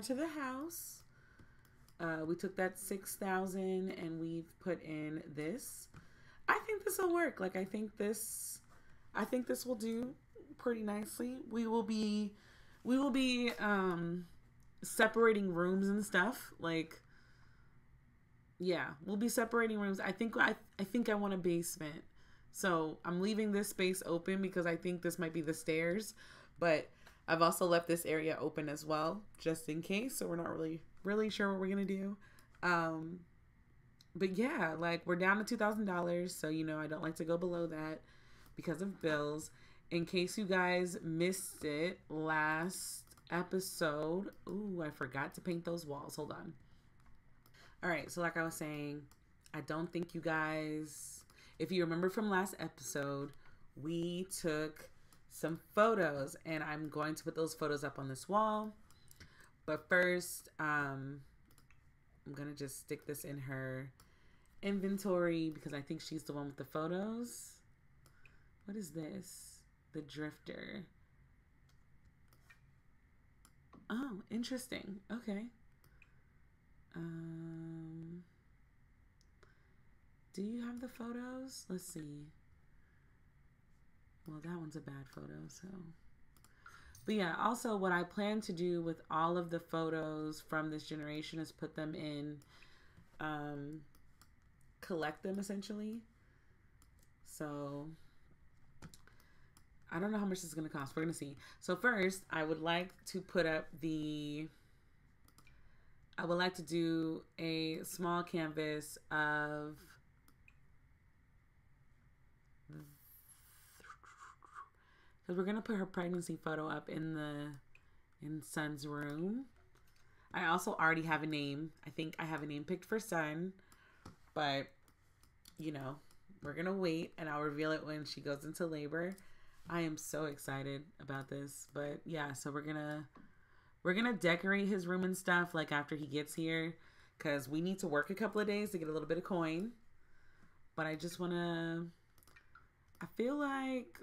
more to the house. Uh, we took that 6,000 and we've put in this. I think this will work. Like I think this, I think this will do pretty nicely. We will be, we will be um, separating rooms and stuff. Like, yeah, we'll be separating rooms. I think I, I think I want a basement. So I'm leaving this space open because I think this might be the stairs, but I've also left this area open as well, just in case. So we're not really, really sure what we're gonna do. Um, but yeah, like we're down to two thousand dollars, so you know I don't like to go below that because of bills. In case you guys missed it last episode, ooh, I forgot to paint those walls. Hold on. All right, so like I was saying, I don't think you guys, if you remember from last episode, we took some photos and I'm going to put those photos up on this wall. But first, um, I'm gonna just stick this in her inventory because I think she's the one with the photos. What is this? The drifter. Oh, interesting. Okay. Um, do you have the photos? Let's see. Well, that one's a bad photo, so. But yeah, also what I plan to do with all of the photos from this generation is put them in, um, collect them essentially. So I don't know how much this is going to cost. We're going to see. So first, I would like to put up the, I would like to do a small canvas of because we're gonna put her pregnancy photo up in the in son's room. I also already have a name. I think I have a name picked for Sun, but you know, we're gonna wait and I'll reveal it when she goes into labor. I am so excited about this, but yeah, so we're gonna we're gonna decorate his room and stuff like after he gets here because we need to work a couple of days to get a little bit of coin. But I just wanna. I feel like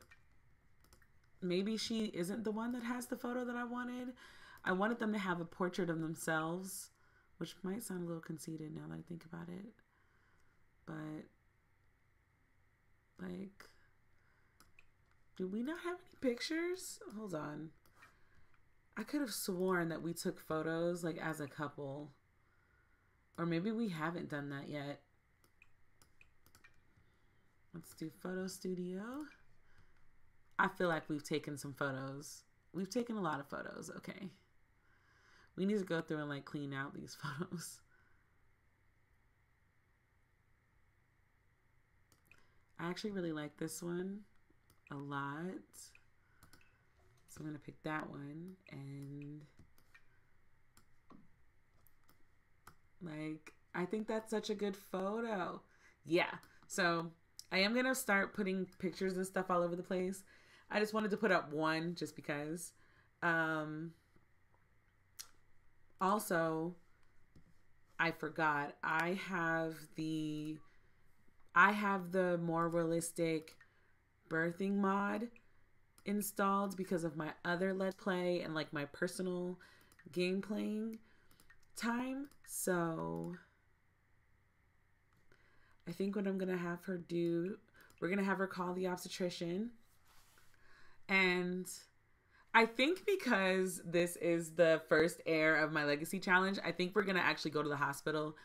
maybe she isn't the one that has the photo that I wanted. I wanted them to have a portrait of themselves, which might sound a little conceited now that I think about it. But, like, do we not have any pictures? Hold on. I could have sworn that we took photos, like, as a couple. Or maybe we haven't done that yet. Let's do photo studio. I feel like we've taken some photos. We've taken a lot of photos. Okay. We need to go through and like clean out these photos. I actually really like this one a lot. So I'm going to pick that one and like I think that's such a good photo. Yeah. So I am going to start putting pictures and stuff all over the place. I just wanted to put up one just because. Um, also, I forgot. I have the I have the more realistic birthing mod installed because of my other let's play and like my personal game playing time. So I think what I'm gonna have her do, we're gonna have her call the obstetrician and I think because this is the first heir of my legacy challenge, I think we're going to actually go to the hospital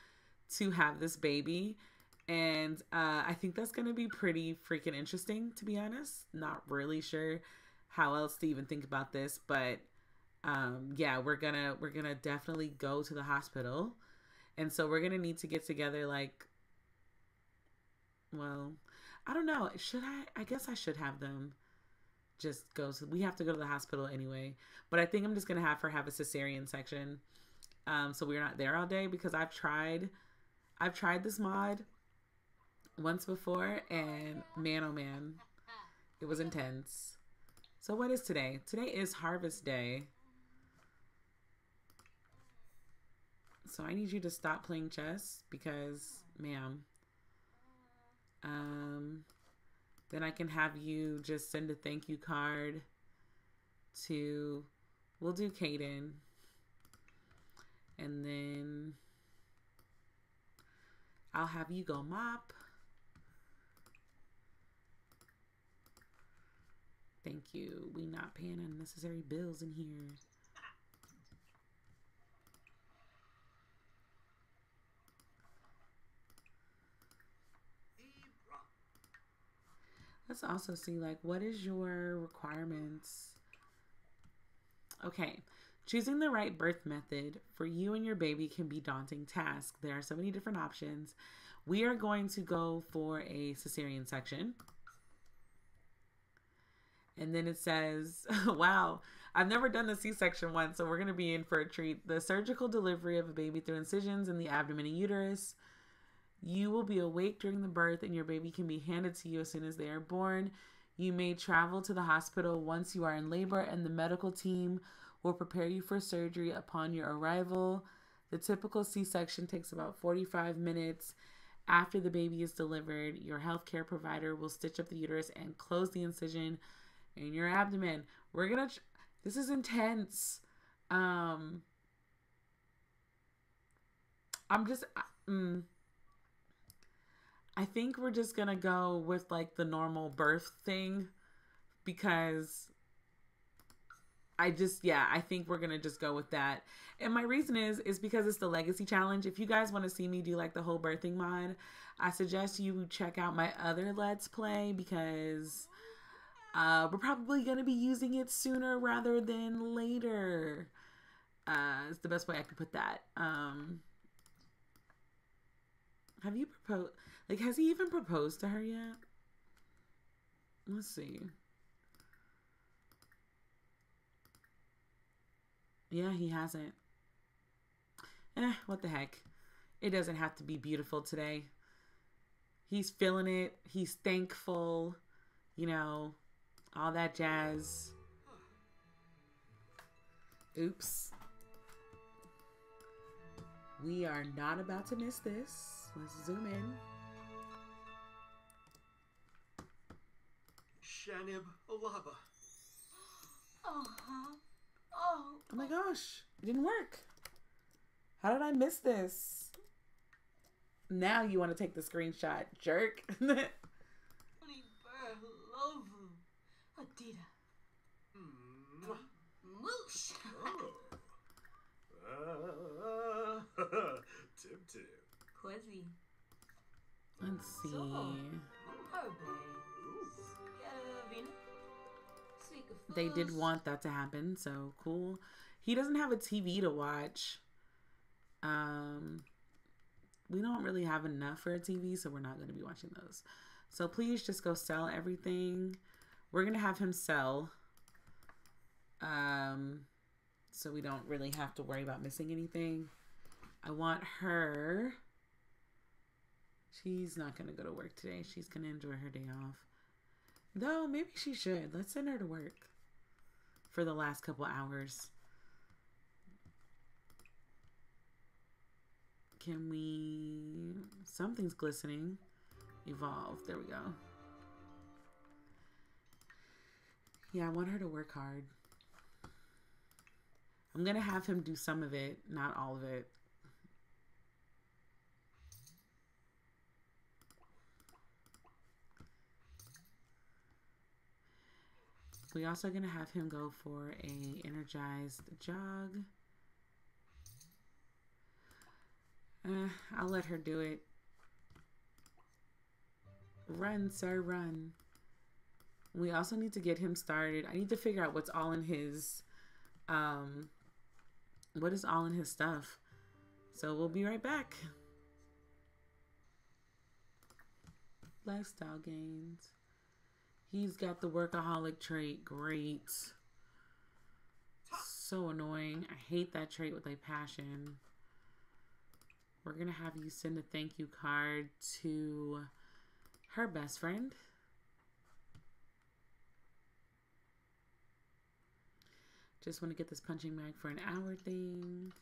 to have this baby. And uh, I think that's going to be pretty freaking interesting, to be honest. Not really sure how else to even think about this, but um, yeah, we're gonna we're gonna definitely go to the hospital, and so we're gonna need to get together. Like, well, I don't know. Should I? I guess I should have them just goes we have to go to the hospital anyway. But i think i'm just gonna have her have a cesarean section um so we're not there all day because i've tried i've tried this mod once before and man oh man it was intense. So what is today? Today is harvest day. So i need you to stop playing chess because ma'am Um, then I can have you just send a thank you card to, we'll do Caden. And then I'll have you go mop. Thank you. We not paying unnecessary bills in here. Let's also see like what is your requirements? Okay. Choosing the right birth method for you and your baby can be daunting task. There are so many different options. We are going to go for a cesarean section. And then it says, wow, I've never done a C section once, so we're going to be in for a treat. The surgical delivery of a baby through incisions in the abdomen and uterus. You will be awake during the birth, and your baby can be handed to you as soon as they are born. You may travel to the hospital once you are in labor, and the medical team will prepare you for surgery upon your arrival. The typical C section takes about 45 minutes. After the baby is delivered, your healthcare provider will stitch up the uterus and close the incision in your abdomen. We're gonna. This is intense. Um, I'm just. Mm, I think we're just gonna go with like the normal birth thing because I just yeah, I think we're gonna just go with that. And my reason is is because it's the legacy challenge. If you guys want to see me do like the whole birthing mod, I suggest you check out my other let's play because uh, we're probably gonna be using it sooner rather than later. Uh, it's the best way I can put that. Um, have you proposed? Like, has he even proposed to her yet? Let's see. Yeah, he hasn't. Eh, what the heck. It doesn't have to be beautiful today. He's feeling it. He's thankful. You know, all that jazz. Oops. We are not about to miss this. Let's zoom in. Shanib Olaba. Uh-huh. Oh. Oh my gosh, it didn't work. How did I miss this? Now you want to take the screenshot, jerk. Honey bear, love him. Adida. Moosh. Oh. Uh, tip tip. Quizzy. Let's see. Herbe. They did want that to happen, so cool. He doesn't have a TV to watch. Um, we don't really have enough for a TV, so we're not going to be watching those. So please just go sell everything. We're going to have him sell. Um, so we don't really have to worry about missing anything. I want her. She's not going to go to work today. She's going to enjoy her day off. Though, maybe she should. Let's send her to work for the last couple hours. Can we... Something's glistening. Evolve. There we go. Yeah, I want her to work hard. I'm going to have him do some of it, not all of it. We also going to have him go for a energized jog. Uh, I'll let her do it. Run, sir, run. We also need to get him started. I need to figure out what's all in his, um, what is all in his stuff. So we'll be right back. Lifestyle gains. He's got the workaholic trait. Great. So annoying. I hate that trait with a passion. We're going to have you send a thank you card to her best friend. Just want to get this punching bag for an hour thing.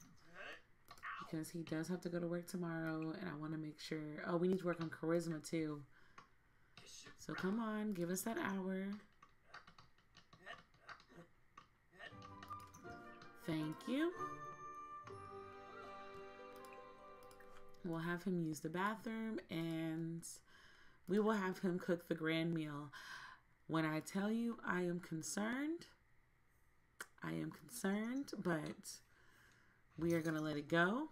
Because he does have to go to work tomorrow. And I want to make sure. Oh, we need to work on charisma too. So come on, give us that hour. Thank you. We'll have him use the bathroom and we will have him cook the grand meal. When I tell you I am concerned, I am concerned, but we are going to let it go.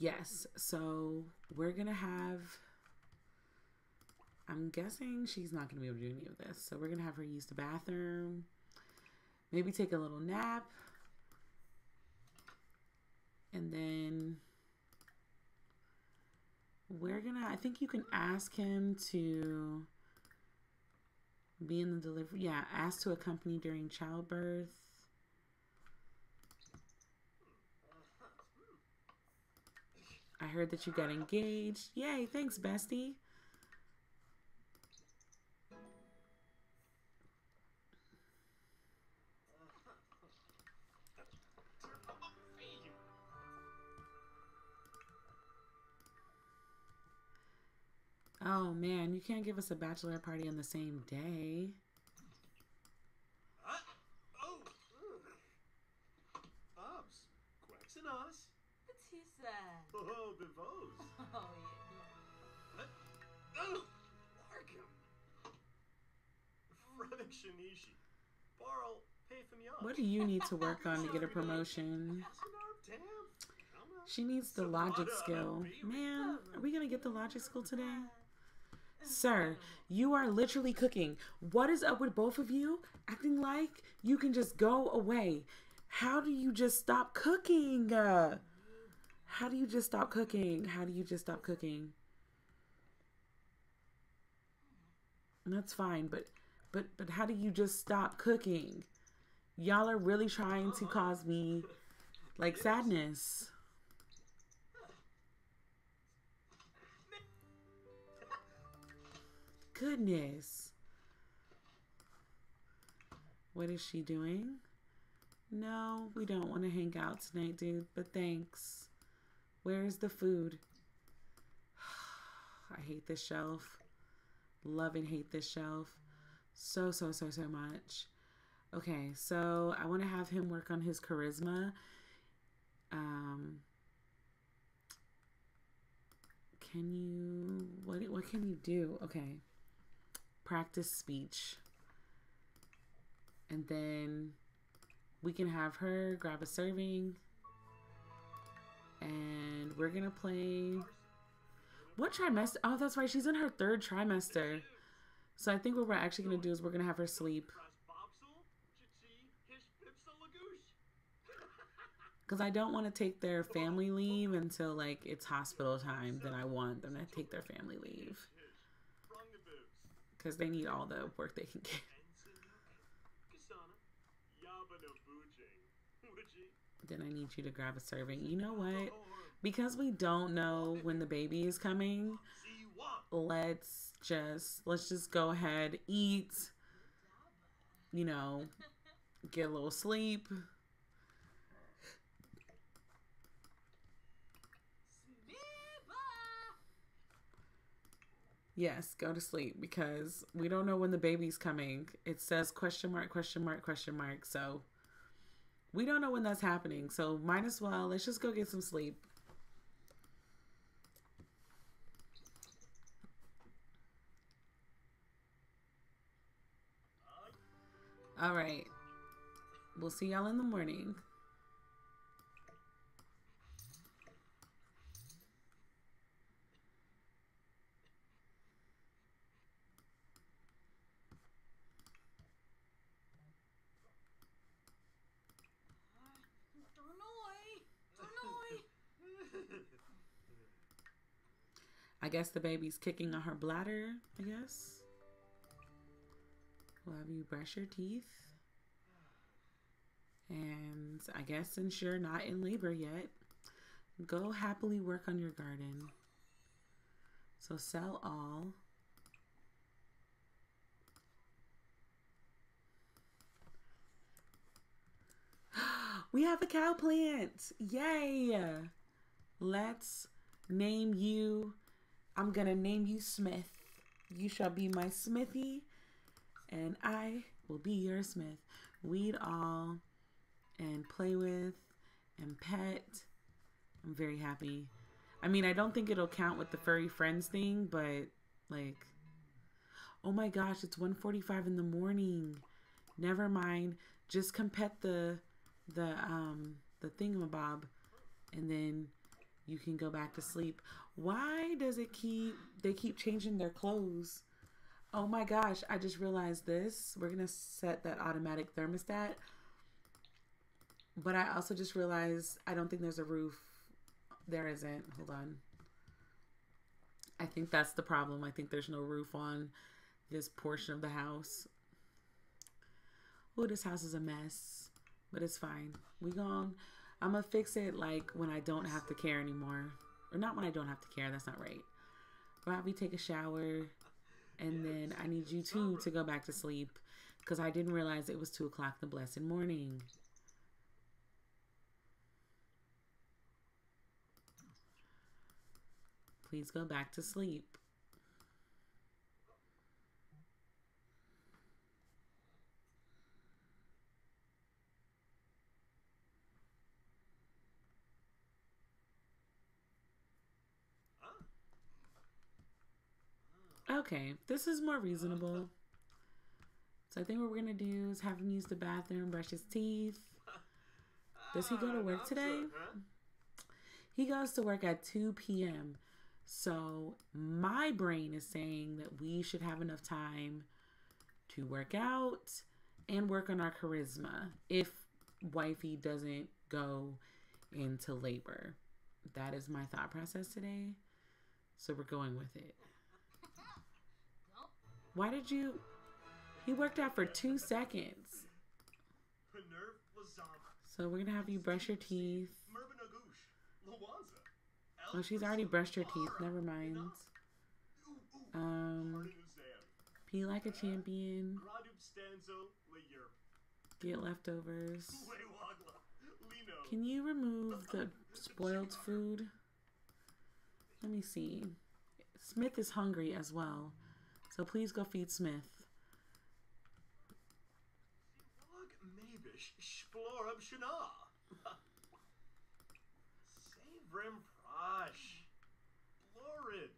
Yes, so we're going to have I'm guessing she's not going to be able to do any of this. So we're going to have her use the bathroom, maybe take a little nap. And then we're to, I think you can ask him to be in the delivery. Yeah, ask to accompany during childbirth. I heard that you got engaged. Yay, thanks, bestie. Oh man, you can't give us a bachelor party on the same day. Huh? Oh. Obs. Quacks and us. Batista. Oh, bevos. Oh, yeah. Oh, Markham. Frederick Shinishi. Barl, pay for me off. What do you need to work on to get a promotion? She needs the logic skill. Man, are we gonna get the logic skill today? Sir, you are literally cooking. What is up with both of you acting like you can just go away? How do you just stop cooking? Uh, how do you just stop cooking? How do you just stop cooking? And that's fine, but but but how do you just stop cooking? Y'all are really trying to cause me like sadness. Goodness. What is she doing? No, we don't want to hang out tonight, dude, but thanks. Where's the food? I hate this shelf. Love and hate this shelf. So, so, so, so much. Okay, so I want to have him work on his charisma. Um, can you what what can you do? Okay. Practice speech. And then we can have her grab a serving. And we're going to play what trimester? Oh, that's right. She's in her third trimester. So I think what we're actually going to do is we're going to have her sleep. Because I don't want to take their family leave until like it's hospital time. Then I want them to take their family leave. Because they need all the work they can get. Then I need you to grab a serving. You know what? Because we don't know when the baby is coming, let's just let's just go ahead, eat, you know, get a little sleep. Yes, go to sleep because we don't know when the baby's coming. It says question mark, question mark, question mark. So we don't know when that's happening. So might as well, let's just go get some sleep. All right. We'll see y'all in the morning. I guess the baby's kicking on her bladder, I guess. We'll have you brush your teeth. And I guess since you're not in labor yet, go happily work on your garden. So sell all. We have a cow plant. Yay. Let's name you. I'm going to name you Smith. You shall be my Smithy, and I will be your Smith. Weed all and play with and pet. I'm very happy. I mean, I don't think it'll count with the furry friends thing, but like oh my gosh, it's 1:45 in the morning. Never mind. Just come pet the the um the thingamabob and then you can go back to sleep. Why does it keep they keep changing their clothes? Oh my gosh, I just realized this. We're to set that automatic thermostat. But I also just realized I don't think there's a roof. There isn't. Hold on. I think that's the problem. I think there's no roof on this portion of the house. Oh, this house is a mess, but it's fine. We gone. I'm gonna fix it like when I don't have to care anymore, or not when I don't have to care. That's not right. Robbie, take a shower, and then I need you two to go back to sleep because I didn't realize it was two o'clock the blessed morning. Please go back to sleep. Okay, this is more reasonable. So I think what we're gonna do is have him use the bathroom, brush his teeth. Does he go to work today? He goes to work at 2 p.m. So my brain is saying that we should have enough time to work out and work on our charisma if wifey doesn't go into labor. That is my thought process today. So we're going with it. Why did you? He worked out for two seconds. So we're gonna have you brush your teeth. Oh, she's already brushed her teeth. Never mind. Um, pee like a champion. Get leftovers. Can you remove the spoiled food? Let me see. Smith is hungry as well. So please go feed Smith. Savrim Prash. Florid.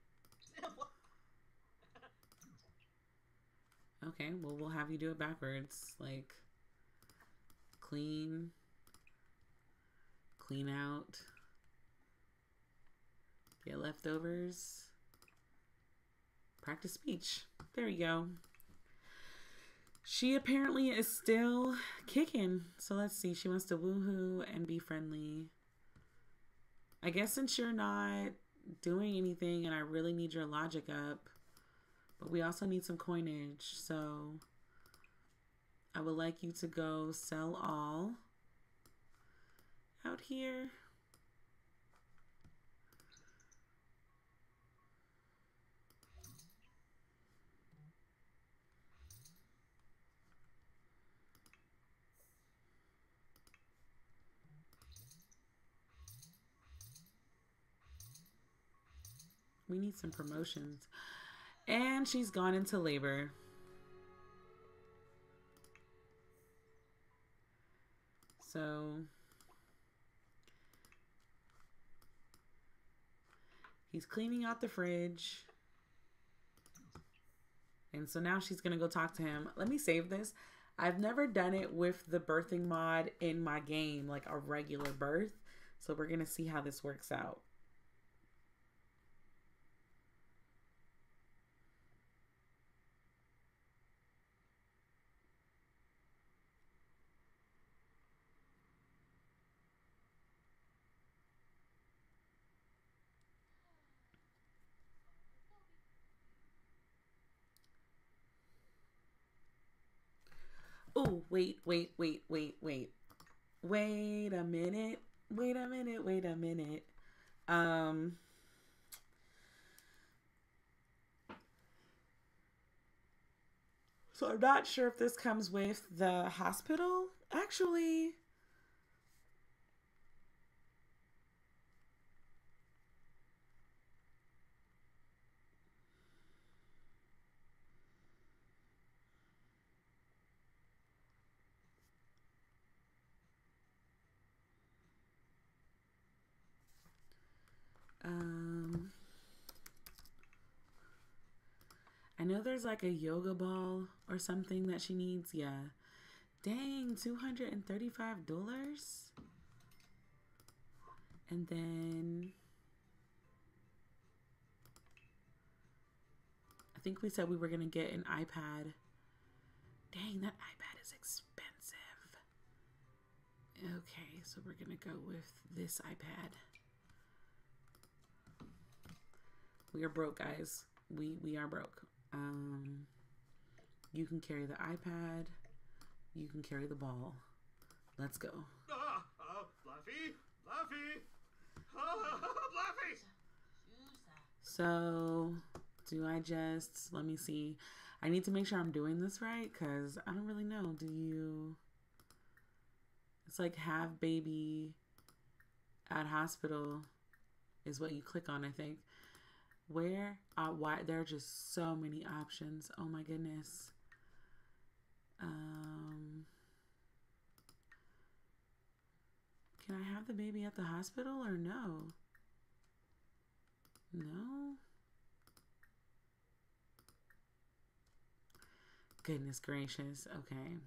Okay, well, we'll have you do it backwards. Like, clean, clean out, get leftovers, practice speech. There you go. She apparently is still kicking. So let's see. She wants to woohoo and be friendly. I guess since you're not doing anything and I really need your logic up, but we also need some coinage. So I would like you to go sell all out here. We need some promotions. And she's gone into labor. So he's cleaning out the fridge. And so now she's going to go talk to him. Let me save this. I've never done it with the birthing mod in my game, like a regular birth. So we're going to see how this works out. wait, wait, wait, wait, wait. Wait a minute. Wait a minute. Wait a minute. Um So I'm not sure if this comes with the hospital. Actually, there's like a yoga ball or something that she needs. Yeah. Dang, $235? And then I think we said we were going to get an iPad. Dang, that iPad is expensive. Okay, so we're going to go with this iPad. We are broke, guys. We we are broke. Um, you can carry the iPad. You can carry the ball. Let's go. Ah, ah, Fluffy, ah, Fluffy. So, do I just let me see? I need to make sure I'm doing this right because I don't really know. Do you? It's like have baby at hospital is what you click on. I think where uh, why there are just so many options. Oh my goodness. Um can i have the baby at the hospital or no? No? Goodness gracious. Okay.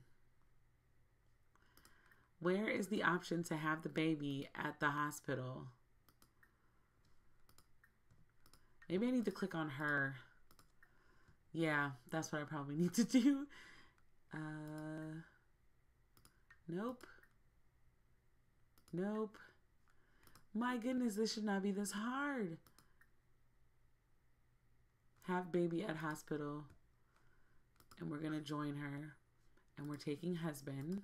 Where is the option to have the baby at the hospital Maybe I need to click on her. Yeah, that's what I probably need to do. Uh, nope. Nope. My goodness, this should not be this hard. Have baby at hospital. And we're going to join her. And we're taking husband.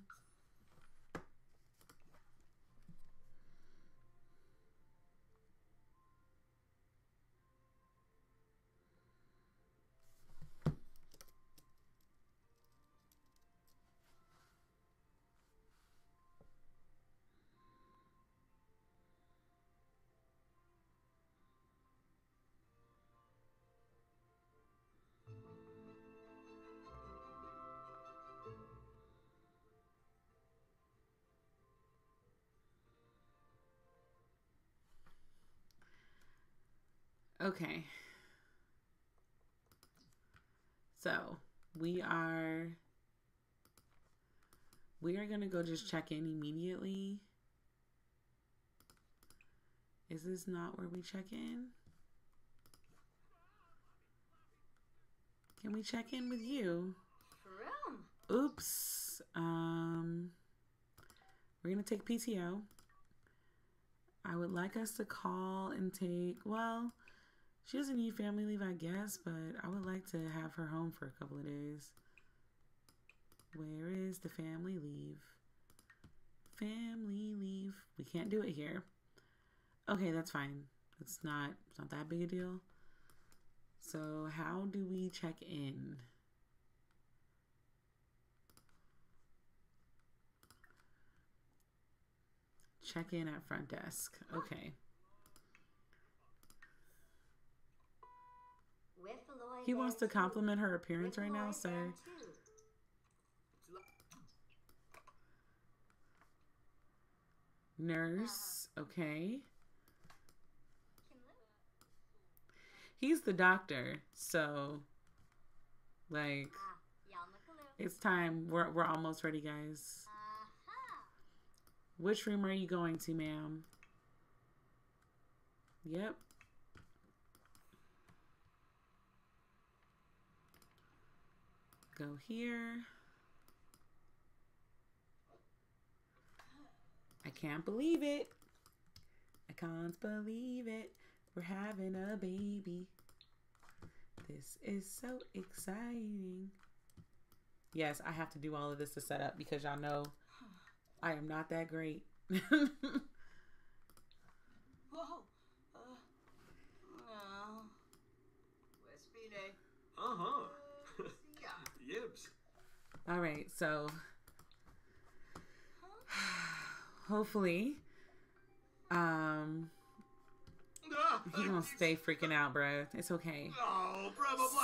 Okay. So we are we are gonna go just check in immediately. Is this not where we check in? Can we check in with you? From? Oops. Um we're gonna take PTO. I would like us to call and take well she doesn't need family leave, I guess, but I would like to have her home for a couple of days. Where is the family leave? Family leave. We can't do it here. Okay, that's fine. It's not it's not that big a deal. So how do we check in? Check in at front desk. Okay. He wants to compliment her appearance right now, sir. Nurse, okay. He's the doctor, so like it's time. We're we're almost ready, guys. Which room are you going to, ma'am? Yep, go here. I can't believe it. I can't believe it. We're having a baby. This is so exciting. Yes, I have to do all of this to set up because y'all know I am not that great. Whoa. Uh, no. Where's Speedy? Uh huh. Yeah. Yibs. All right, so hopefully, um, he gonna stay freaking out, bro. It's okay.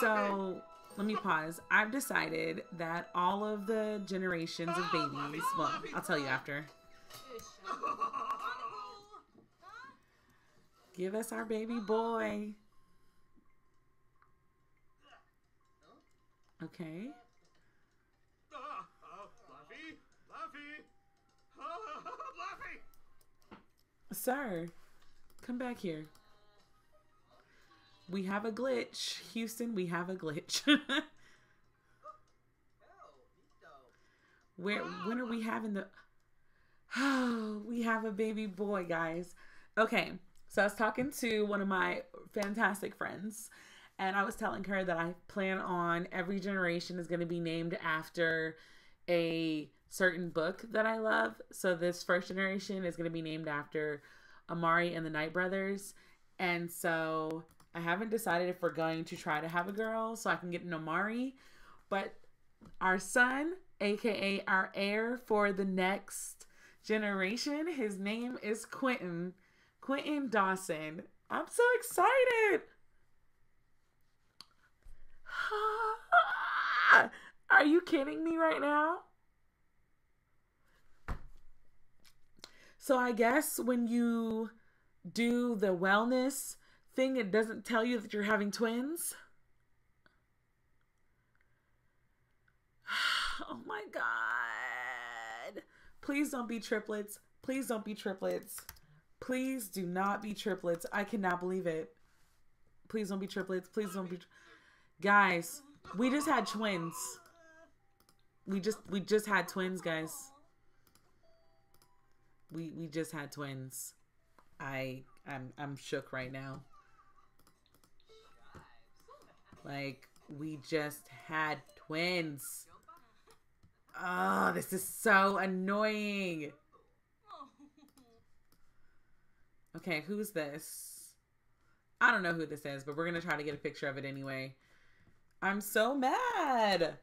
So let me pause. I've decided that all of the generations of babies. Well, I'll tell you after. Give us our baby boy. Okay. Ah, ah, Fluffy, Sir, come back here. We have a glitch. Houston, we have a glitch. Where when are we having the Oh, we have a baby boy, guys. Okay. So I was talking to one of my fantastic friends and I was telling her that I plan on every generation is going to be named after a certain book that I love. So this first generation is going to be named after Amari and the Night Brothers. And so I haven't decided if we're going to try to have a girl so I can get an Amari, but our son, aka our heir for the next generation, his name is Quentin. Quentin Dawson. I'm so excited. Are you kidding me right now? So I guess when you do the wellness thing, it doesn't tell you that you're having twins. Oh my god. Please don't be triplets. Please don't be triplets. Please do not be triplets. I cannot believe it. Please don't be triplets. Please don't be Guys, we just had twins. We just we just had twins, guys. We we just had twins. I I'm I'm shook right now. Like we just had twins. Oh, this is so annoying. Okay, who's this? I don't know who this is, but we're gonna try to get a picture of it anyway. I'm so mad.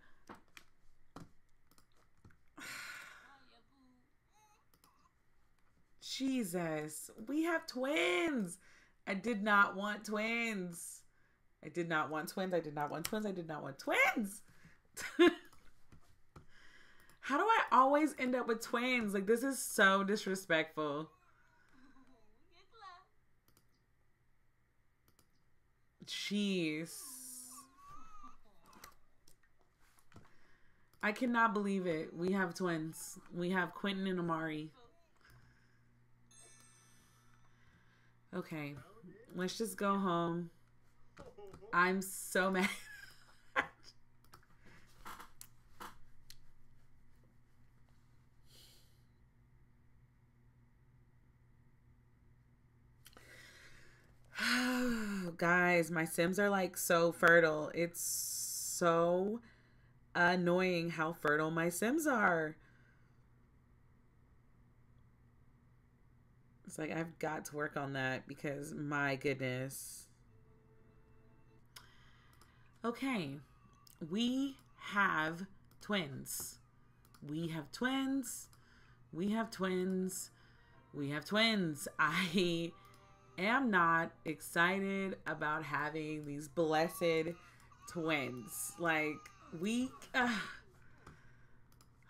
Jesus, we have twins. I did not want twins. I did not want twins. I did not want twins. I did not want twins. How do I always end up with twins? Like, this is so disrespectful. Jeez. I cannot believe it. We have twins. We have Quentin and Amari. Okay. Let's just go home. I'm so mad. Guys, my Sims are like so fertile. It's so annoying how fertile my Sims are. Like I've got to work on that because my goodness. Okay, we have twins. We have twins. We have twins. We have twins. I am not excited about having these blessed twins. Like, we. Uh,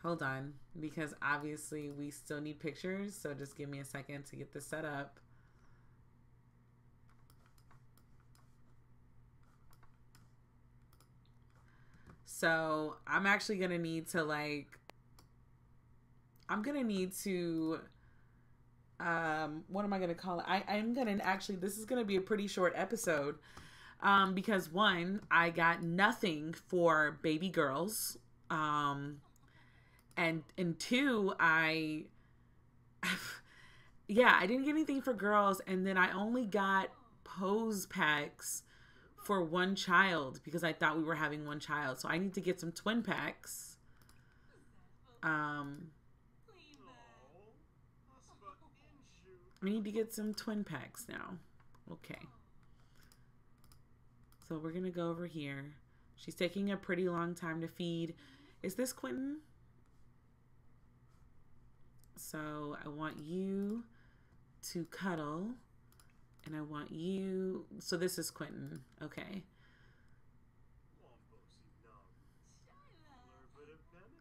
hold on, because obviously we still need pictures. So just give me a second to get this set up. So I'm actually gonna need to like. I'm gonna need to um what am i gonna call it i i'm gonna actually this is gonna be a pretty short episode um because one i got nothing for baby girls um and and two i yeah i didn't get anything for girls and then i only got pose packs for one child because i thought we were having one child so i need to get some twin packs um I need to get some twin packs now. Okay. So we're to go over here. She's taking a pretty long time to feed. Is this Quentin? So I want you to cuddle. And I want you. So this is Quentin. Okay.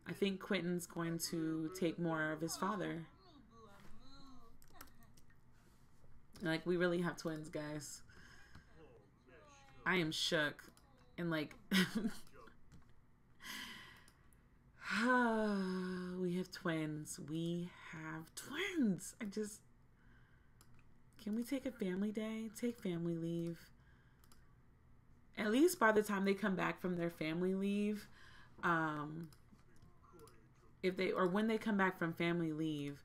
I think Quentin's going to take more of his father. Like, we really have twins, guys. I am shook. And, like, we have twins. We have twins. I just. Can we take a family day? Take family leave. At least by the time they come back from their family leave, um, if they or when they come back from family leave,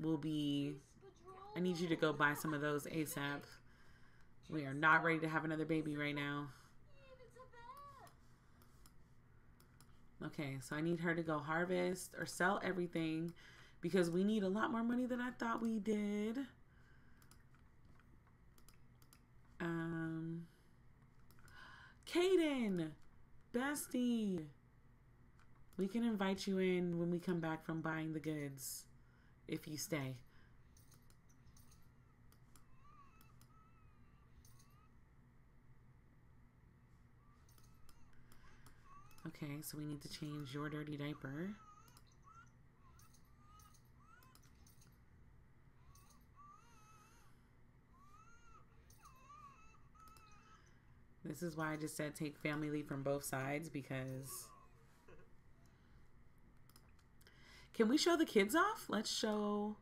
will be. I need you to go buy some of those ASAP. We are not ready to have another baby right now. Okay, so I need her to go harvest or sell everything because we need a lot more money than I thought we did. Um, Kaden, bestie, we can invite you in when we come back from buying the goods if you stay. Okay, so we need to change your dirty diaper. This is why I just said take family leave from both sides because. Can we show the kids off? Let's show.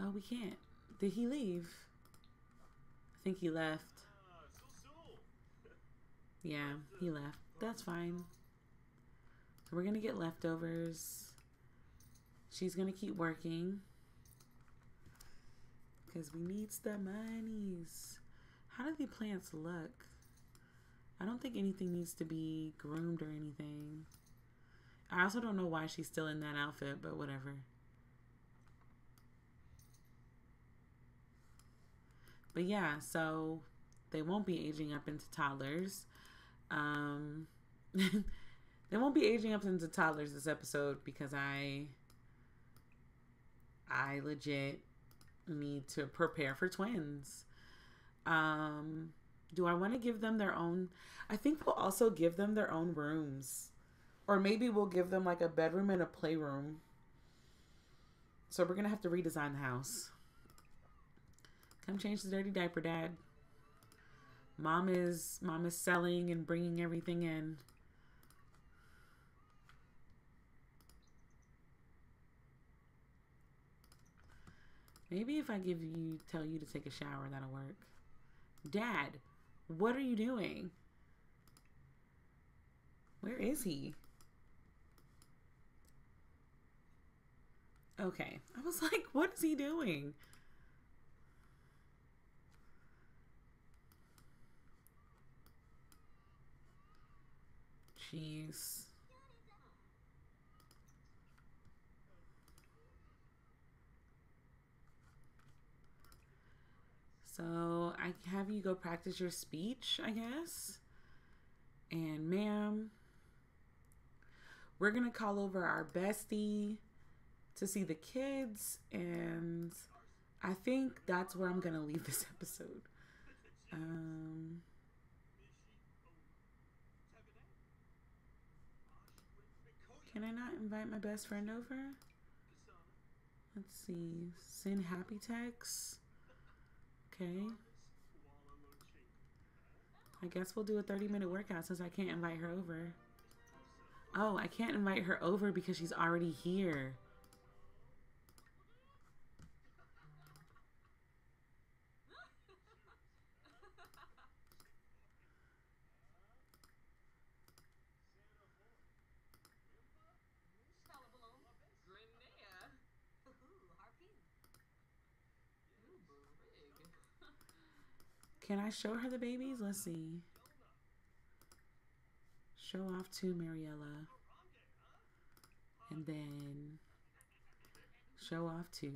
Oh, we can't. Did he leave? I think he left. Ah, yeah, he left. That's fine. So we're going to get leftovers. She's going to keep working. Because we needs the monies. How do the plants look? I don't think anything needs to be groomed or anything. I also don't know why she's still in that outfit, but whatever. But yeah, so they won't be aging up into toddlers. Um, they won't be aging up into toddlers this episode because I, I legit need to prepare for twins. Um, do I want to give them their own? I think we'll also give them their own rooms. Or maybe we'll give them like a bedroom and a playroom. So we're going to have to redesign the house. Come change the dirty diaper, Dad. Mom is mom is selling and bringing everything in. Maybe if I give you tell you to take a shower, that'll work. Dad, what are you doing? Where is he? Okay. I was like, what is he doing? Jeez. So I have you go practice your speech, I guess. And ma'am, we're gonna call over our bestie to see the kids, and I think that's where I'm gonna leave this episode. Um, can I not invite my best friend over? Let's see. Send happy text. Okay. I guess we'll do a 30 minute workout since I can't invite her over. Oh, I can't invite her over because she's already here. Can I show her the babies? Let's see. Show off to Mariella. And then show off to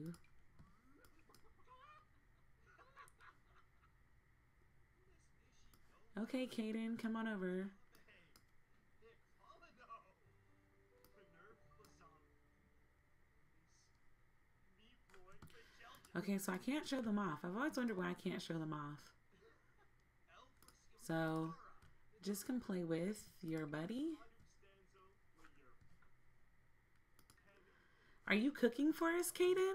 Okay, Kaden, come on over. Okay, so I can't show them off. I've always wondered why I can't show them off. So, just can play with your buddy. Are you cooking for us, Kaden?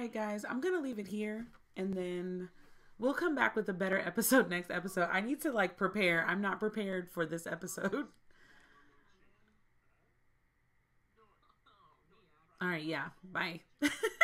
Right, guys, I'm going to leave it here and then we'll come back with a better episode next episode. I need to like prepare. I'm not prepared for this episode. All right, yeah. Bye.